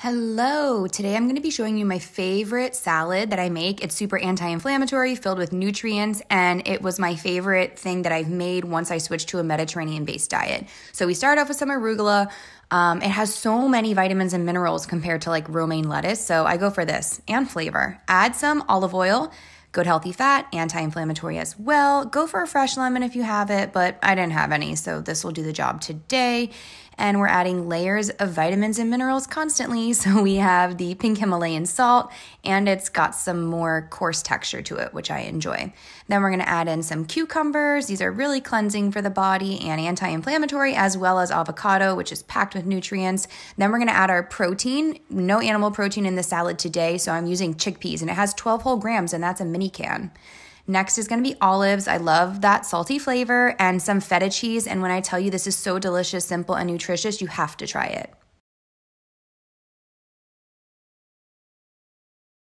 Hello! Today I'm going to be showing you my favorite salad that I make. It's super anti inflammatory, filled with nutrients, and it was my favorite thing that I've made once I switched to a Mediterranean based diet. So we start off with some arugula. Um, it has so many vitamins and minerals compared to like romaine lettuce, so I go for this and flavor. Add some olive oil good healthy fat, anti inflammatory as well. Go for a fresh lemon if you have it, but I didn't have any, so this will do the job today. And we're adding layers of vitamins and minerals constantly. So we have the pink Himalayan salt, and it's got some more coarse texture to it, which I enjoy. Then we're gonna add in some cucumbers. These are really cleansing for the body and anti inflammatory, as well as avocado, which is packed with nutrients. Then we're gonna add our protein. No animal protein in the salad today, so I'm using chickpeas, and it has 12 whole grams, and that's a mini can. Next is gonna be olives. I love that salty flavor and some feta cheese. And when I tell you this is so delicious, simple, and nutritious, you have to try it.